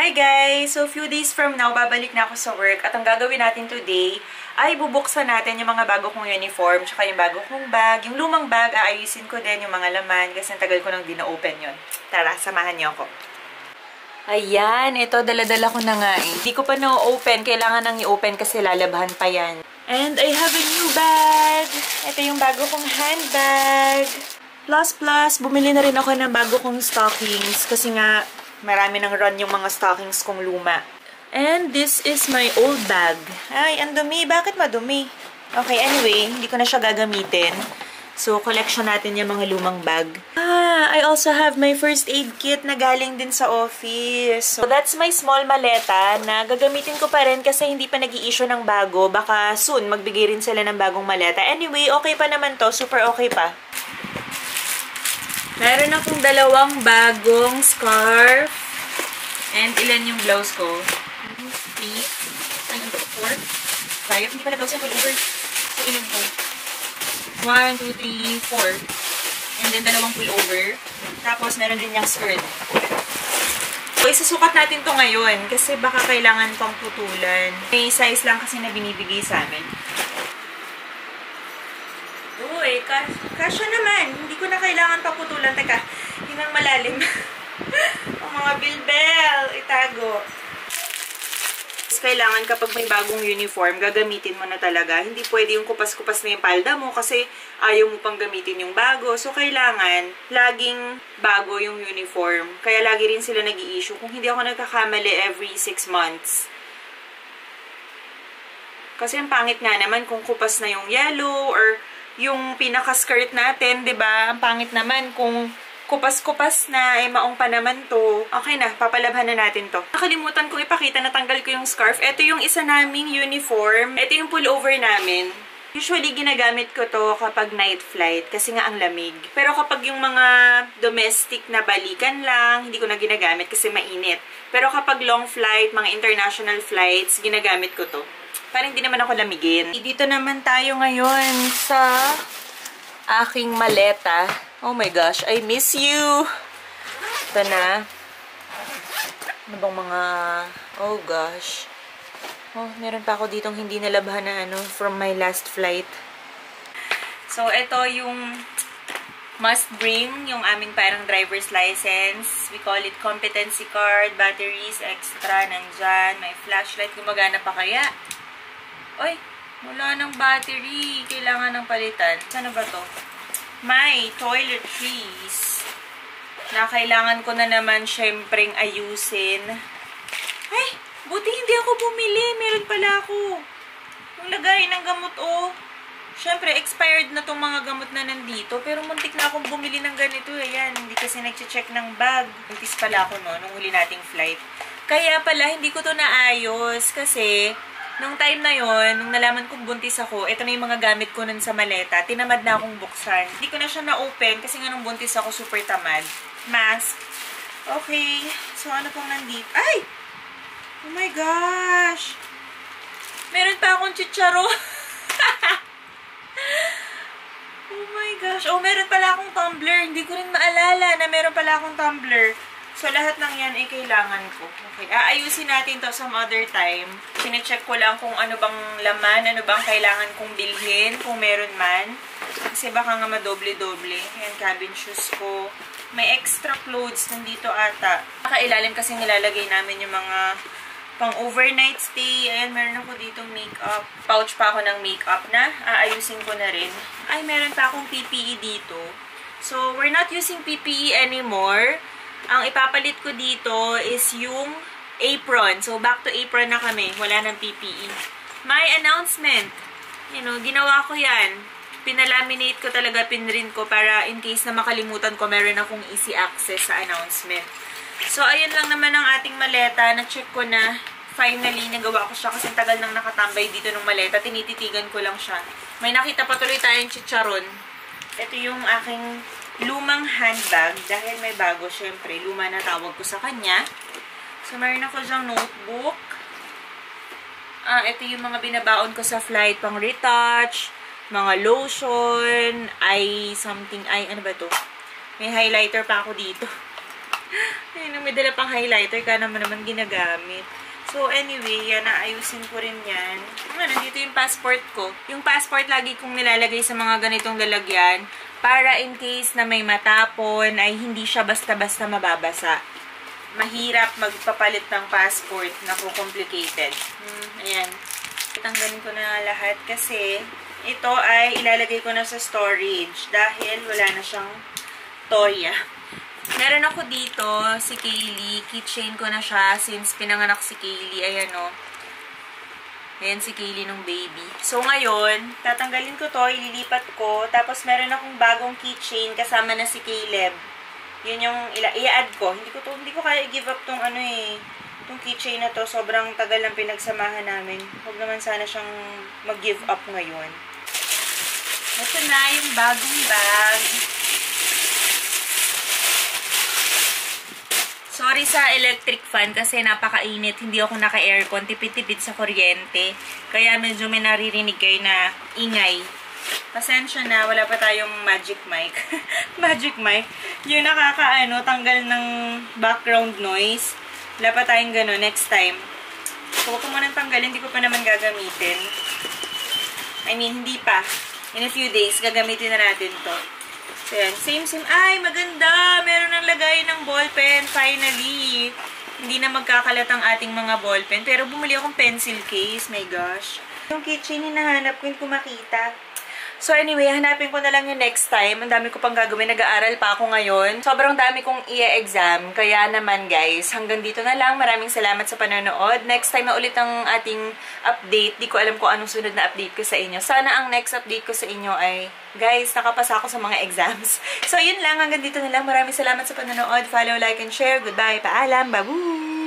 Hi guys! So, few days from now, babalik na ako sa work. At ang gagawin natin today, ay bubuksan natin yung mga bago kong uniform, tsaka yung bago kong bag. Yung lumang bag, aayusin ko din yung mga laman kasi ang tagal ko nang di na-open yun. Tara, samahan niyo ako. Ayan, ito, daladala ko na nga eh. Hindi ko pa na-open. Kailangan nang i-open kasi lalabahan pa yan. And I have a new bag. Ito yung bago kong handbag. Plus, plus, bumili na rin ako ng bago kong stockings. Kasi nga, marami nang run yung mga stockings kong luma. And this is my old bag. Ay, ang dumi. Bakit madumi? Okay, anyway, hindi ko na siya gagamitin. So, collection natin yung mga lumang bag. Ah, I also have my first aid kit na galing din sa office. So, that's my small maleta na gagamitin ko pa rin kasi hindi pa nag issue ng bago. Baka soon, magbigay rin sila ng bagong maleta. Anyway, okay pa naman to. Super okay pa. Meron akong dalawang bagong scarf. And ilan yung blouse ko? 3, 4, 5. Hindi pala blouse. Over. So, ilan ko? 1, 2, 3, 4. And then, dalawang pullover. Tapos, meron din yung skirt. So, isusukat natin to ngayon kasi baka kailangan pang putulan. May size lang kasi na binibigay sa amin. Uy, ka kasya naman. Hindi ko na kailangan pa putulan. Teka, hingang malalim. Ang mga bilbel, itago kailangan kapag may bagong uniform, gagamitin mo na talaga. Hindi pwede yung kupas-kupas na yung palda mo kasi ayaw mo pang gamitin yung bago. So, kailangan laging bago yung uniform. Kaya lagi rin sila nag issue Kung hindi ako nagkakamali every 6 months. Kasi ang pangit nga naman kung kupas na yung yellow or yung pinaka-skirt natin, 'di ba? Ang pangit naman kung kupas-kupas na, eh maong pa naman to. Okay na, papalabhan na natin to. Nakalimutan kong ipakita, natanggal ko yung scarf. Ito yung isa naming uniform. Ito yung pullover namin. Usually, ginagamit ko to kapag night flight kasi nga ang lamig. Pero kapag yung mga domestic na balikan lang, hindi ko na ginagamit kasi mainit. Pero kapag long flight, mga international flights, ginagamit ko to. Para hindi naman ako lamigin. Dito naman tayo ngayon sa aking maleta. Oh my gosh, I miss you! Ito na. Ano bang mga... Oh gosh. Oh, meron pa ako ditong hindi nalabhan na ano from my last flight. So, ito yung must bring, yung aming parang driver's license. We call it competency card, batteries, extra, nandyan. May flashlight. Gumagana pa kaya? Oy, wala ng battery. Kailangan ng palitan. Sana ba to? My toiletries. Na kailangan ko na naman syempreng ayusin. Ay, buti hindi ako bumili. Meron pala ako. Yung lagay ng gamot, oh. Syempre, expired na tong mga gamot na nandito. Pero muntik na akong bumili ng ganito. Ayan, hindi kasi nag-check ng bag. Buntis pala ako, no, nung huli nating flight. Kaya pala, hindi ko to naayos. Kasi, Nung time na yon nung nalaman kong buntis ako, ito na yung mga gamit ko nun sa maleta. Tinamad na akong buksan. Hindi ko na siya na-open kasi nga nung buntis ako, super tamad. Mask. Okay. So, ano pong nandito? Ay! Oh my gosh! Meron pa akong chicharo. oh my gosh. Oh, meron pala akong tumbler. Hindi ko rin maalala na meron pala akong tumbler. So, lahat ng yan ay kailangan ko. Okay, aayusin natin to some other time. Sinecheck ko lang kung ano bang laman, ano bang kailangan kong bilhin, kung meron man. Kasi baka nga madoble-doble. Ayan, cabin shoes ko. May extra clothes nandito ata. Nakailalim kasi nilalagay namin yung mga pang overnight stay. Ayan, meron ako ditong makeup. Pouch pa ako ng makeup na. Aayusin ko na rin. Ay, meron pa akong PPE dito. So, we're not using PPE anymore. Ang ipapalit ko dito is yung apron. So, back to apron na kami. Wala ng PPE. My announcement. You know, ginawa ko yan. Pinalaminate ko talaga, pinrint ko para in case na makalimutan ko, meron akong easy access sa announcement. So, ayun lang naman ang ating maleta. Na-check ko na finally, nagawa ko siya kasi tagal nang nakatambay dito ng maleta. Tinititigan ko lang siya. May nakita pa tuloy tayong chicharon. Ito yung aking lumang handbag. Dahil may bago, syempre, luma na tawag ko sa kanya. So, meron ako dyang notebook. Ah, ito yung mga binabaon ko sa flight, pang retouch, mga lotion, eye something, eye, ano ba to? May highlighter pa ako dito. Ayun, may dala pang highlighter ka naman naman ginagamit. So, anyway, yan, naayusin ko rin yan. Ano, nandito yung passport ko. Yung passport lagi kong nilalagay sa mga ganitong lalagyan para in case na may matapon ay hindi siya basta-basta mababasa. Mahirap magpapalit ng passport na complicated. Hmm, ayan. Tanggalin ko na lahat kasi ito ay ilalagay ko na sa storage dahil wala na siyang toya. Meron ako dito, si Kaylee. Keychain ko na siya since pinanganak si Kaylee. Ayan o. Ayan si Kaylee nung baby. So, ngayon, tatanggalin ko to, ililipat ko. Tapos, meron akong bagong keychain kasama na si Caleb. Yun yung i-add ko. Hindi ko to, hindi ko kaya i-give up tong ano eh. Tong keychain na to, sobrang tagal lang pinagsamahan namin. Huwag naman sana siyang mag-give up ngayon. Ito na yung bagong bag. Sa electric fan kasi napakainit. Hindi ako naka-aircon. Tipid-tipid sa kuryente. Kaya medyo may naririnig kayo na ingay. Pasensya na, wala pa tayong magic mic. magic mic. Yung nakakaano, tanggal ng background noise. Wala pa tayong gano'n next time. So, huwag ko munang tanggalin. Hindi ko pa naman gagamitin. I mean, hindi pa. In a few days, gagamitin na natin to. So. Same, same. Ay, maganda! Meron ng lagay ng ballpen, finally. Hindi na magkakalat ang ating mga ballpen. Pero bumili akong pencil case. My gosh. Yung kitchen, hinahanap ko, hindi ko makita. So anyway, hanapin ko na lang yung next time. Ang dami ko pang gagawin. Nag-aaral pa ako ngayon. Sobrang dami kong i-exam. Kaya naman guys, hanggang dito na lang. Maraming salamat sa panonood. Next time na ulit ang ating update. Di ko alam kung anong sunod na update ko sa inyo. Sana ang next update ko sa inyo ay, guys, nakapasa ako sa mga exams. So yun lang. Hanggang dito na lang. Maraming salamat sa panonood. Follow, like, and share. Goodbye. Paalam. Babu!